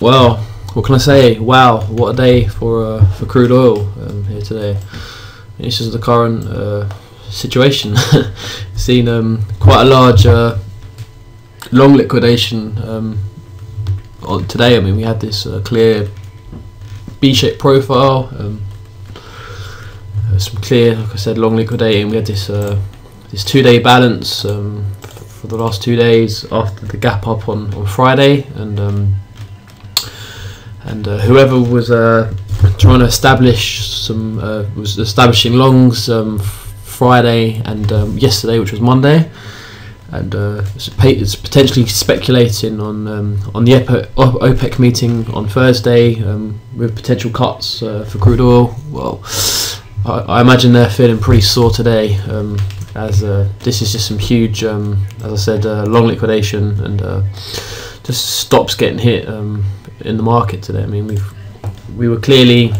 Well, what can I say? Wow, what a day for uh, for crude oil um, here today. This is the current uh, situation. Seen um, quite a large uh, long liquidation um, on today. I mean, we had this uh, clear B-shaped profile, um, uh, some clear, like I said, long liquidating. We had this uh, this two-day balance um, for the last two days after the gap up on, on Friday, and um, and uh, whoever was uh, trying to establish some uh, was establishing longs um, Friday and um, yesterday, which was Monday, and uh, it's, it's potentially speculating on um, on the OPEC meeting on Thursday um, with potential cuts uh, for crude oil. Well, I, I, imagine they're feeling pretty sore today. Um, as uh, this is just some huge, um, as I said, long liquidation and just stops getting hit um, in the market today. I mean, we we were clearly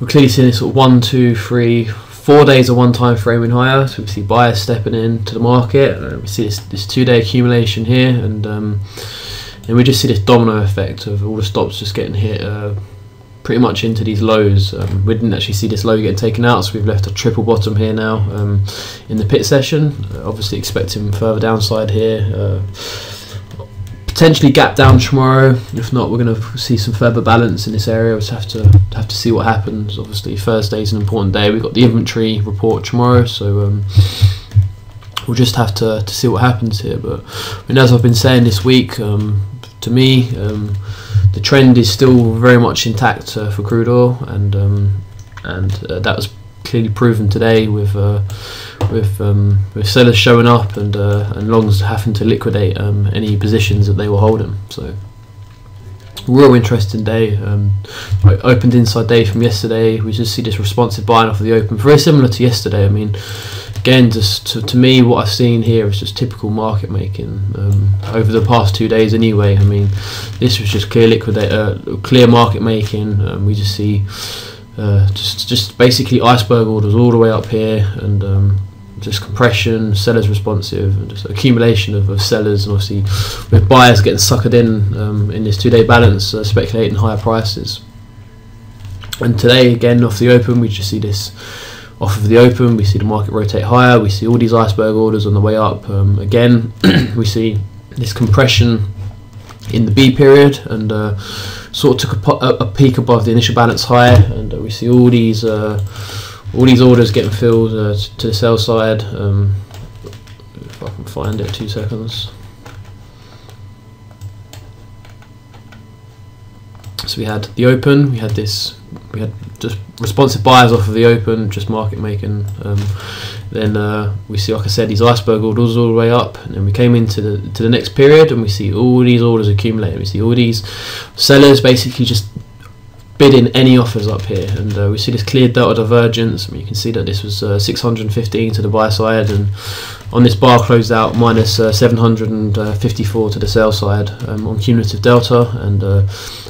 we're clearly seeing this sort of one, two, three, four days of one time framing higher. So we see buyers stepping into the market. Uh, we see this, this two day accumulation here, and um, and we just see this domino effect of all the stops just getting hit. Uh, pretty much into these lows. Um, we didn't actually see this low getting taken out, so we've left a triple bottom here now um, in the pit session. Uh, obviously, expecting further downside here. Uh, potentially gap down tomorrow. If not, we're going to see some further balance in this area. We'll have to have to see what happens. Obviously, Thursday is an important day. We've got the inventory report tomorrow, so um, we'll just have to, to see what happens here. But I mean, as I've been saying this week, um, to me, um, the trend is still very much intact uh, for crude oil, and um, and uh, that was clearly proven today with uh, with um, with sellers showing up and uh, and longs having to liquidate um, any positions that they were holding. So real interesting day. Um, opened inside day from yesterday. We just see this responsive buying off of the open, very similar to yesterday. I mean, again, just to, to me, what I've seen here is just typical market making um, over the past two days. Anyway, I mean, this was just clear liquidate, uh, clear market making. Um, we just see. Uh, just just basically iceberg orders all the way up here and um, just compression, sellers responsive, and just accumulation of, of sellers, and obviously with buyers getting suckered in um, in this two-day balance, uh, speculating higher prices. And today, again off the open, we just see this off of the open. We see the market rotate higher. We see all these iceberg orders on the way up. Um, again, we see this compression in the B period, and uh, sort of took a, a, peak above the initial balance high, and uh, we see all these. Uh, all these orders getting filled uh, to the sell side. Um, if I can find it, two seconds. So we had the open, we had this, we had just responsive buyers off of the open, just market making. Um, then uh, we see, like I said, these iceberg orders all the way up, and then we came into the to the next period, and we see all these orders accumulating. We see all these sellers basically just bidding any offers up here. And uh, we see this clear delta divergence. I mean, you can see that this was uh, 615 to the buy side. And on this bar closed out minus, uh, 754 to the sell side um, on cumulative delta. And uh,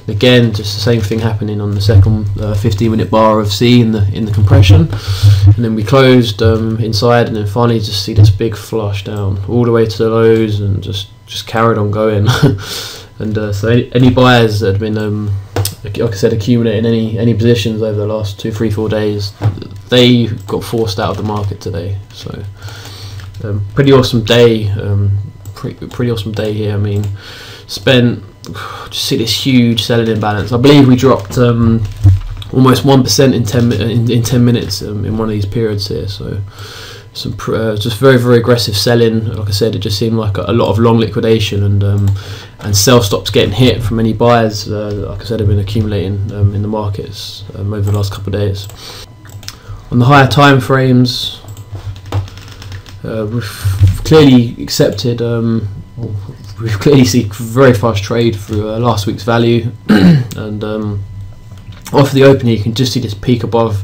again just the same thing happening on the second uh, 15 minute bar of C in the in the compression. And then we closed um, inside. And then finally just see this big flush down all the way to the lows and just just carried on going. And uh, so any, any, buyers that had been um, like I said, accumulating any any positions over the last two, three, four days, they got forced out of the market today. So, um, pretty awesome day. Um, pretty, pretty awesome day here. I mean, spent just see this huge selling imbalance. I believe we dropped um, almost one percent in ten in, in ten minutes um, in one of these periods here. So some uh, just very very aggressive selling. Like I said, it just seemed like a, a lot of long liquidation and um, and sell stops getting hit from any buyers. Uh, like I said, have been accumulating um, in the markets um, over the last couple of days. On the higher time frames, uh, we've clearly accepted. Um, we've clearly seen very fast trade through uh, last week's value, and um, off the opening, you can just see this peak above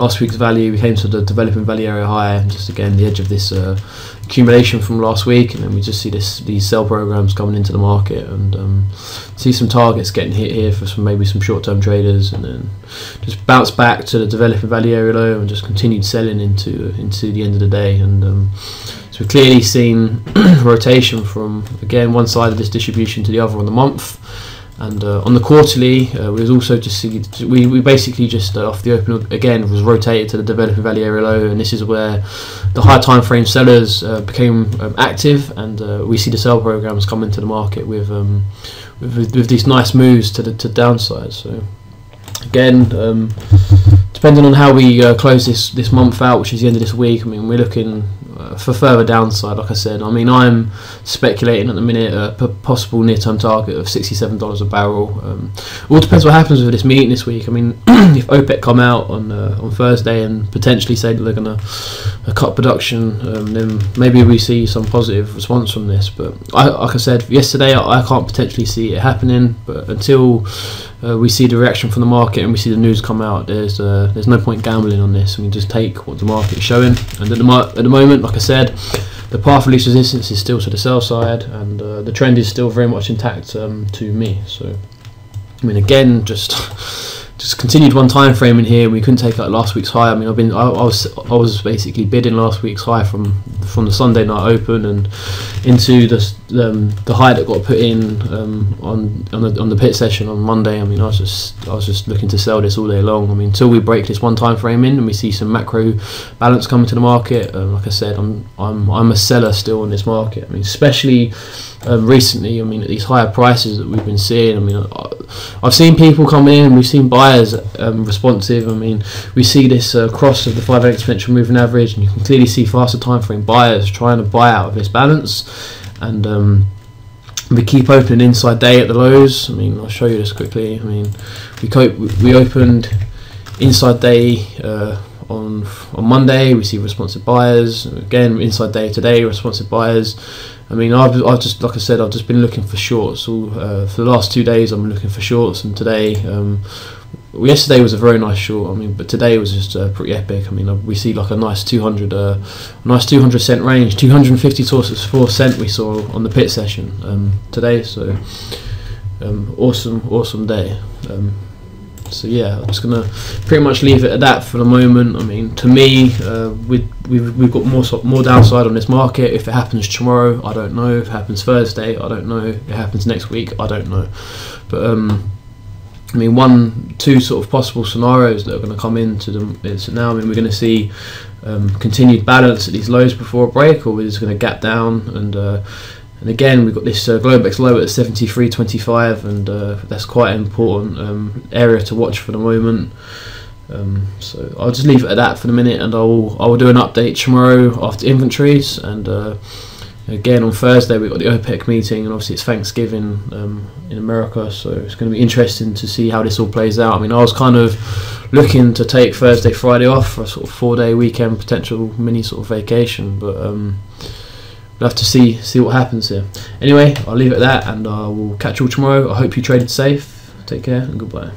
last week's value. We came to the developing value area higher, and just again the edge of this uh, accumulation from last week, and then we just see this these sell programs coming into the market, and um, see some targets getting hit here for some maybe some short-term traders, and then just bounce back to the developing value area low, and just continued selling into into the end of the day, and um, So we've clearly seen rotation from again one side of this distribution to the other on the month. And uh, on the quarterly, uh, we was also just see we, we basically just uh, off the open again was rotated to the developing value area low, and this is where the high time frame sellers uh, became um, active, and uh, we see the sell programs come into the market with, um, with with these nice moves to the to downside. So again, um, depending on how we uh, close this this month out, which is the end of this week, I mean we're looking for further downside, like I said, I mean, I'm speculating at the minute a possible near-term target of $67 a barrel. Um, all depends what happens with this meeting this week. I mean, if OPEC come out on uh, on Thursday and potentially say that they're going to uh, cut production, um, then maybe we see some positive response from this. But I, like I said yesterday, I, I can't potentially see it happening. But until uh, we see the reaction from the market and we see the news come out, there's uh, there's no point gambling on this. We just take what the market is showing. And at the, mar- at the moment, like I said, the path of least resistance is still to the sell side, and uh, the trend is still very much intact um, to me. So, I mean, again, just just continued one time frame in here. We couldn't take out last week's high. I mean, I've been I, I, was I was basically bidding last week's high from from the Sunday night open and into the um, the high that got put in um, on on the, on the pit session on Monday. I mean, I was just I was just looking to sell this all day long. I mean, until we break this one time frame in and we see some macro balance coming to the market. Um, like I said, I'm I'm I'm a seller still in this market. I mean, especially um, recently. I mean, at these higher prices that we've been seeing. I mean, I, have seen people come in. We've seen buyers um, responsive. I mean, we see this uh, cross of the five exponential moving average, and you can clearly see faster time frame buyers trying to buy out of this balance, and um, we keep opening inside day at the lows. I mean, I'll show you this quickly. I mean, we cope, we opened inside day. Uh, on on Monday, we see responsive buyers. Again, inside day today, responsive buyers. I mean, I've, I've just like I said, I've just been looking for shorts. All, uh, for the last two days, I'm looking for shorts, and today, um, yesterday was a very nice short. I mean, but today was just uh, pretty epic. I mean, uh, we see like a nice 200, uh, nice 200 cent range, 250 to 4 cent we saw on the pit session um, today. So, um, awesome, awesome day. So yeah, I'm just gonna pretty much leave it at that for the moment. I mean, to me, uh, we, we've we've got more more downside on this market. If it happens tomorrow, I don't know. If it happens Thursday, I don't know. If it happens next week, I don't know. But um, I mean, one, two sort of possible scenarios that are going to come into them is now. I mean, we're going to see um, continued balance at these lows before a break, or we're just going to gap down and. Uh, and again, we've got this uh, Globex low at 73.25, and uh, that's quite an important um, area to watch for the moment. Um, so I'll just leave it at that for the minute, and I'll I'll do an update tomorrow after inventories, and uh, again on Thursday we've got the OPEC meeting, and obviously it's Thanksgiving um, in America, so it's going to be interesting to see how this all plays out. I mean, I was kind of looking to take Thursday, Friday off for a sort of four-day weekend potential mini sort of vacation, but um, we'll have to see see what happens here. Anyway, I'll leave it at that, and I will catch you all tomorrow. I hope you traded safe. Take care and goodbye.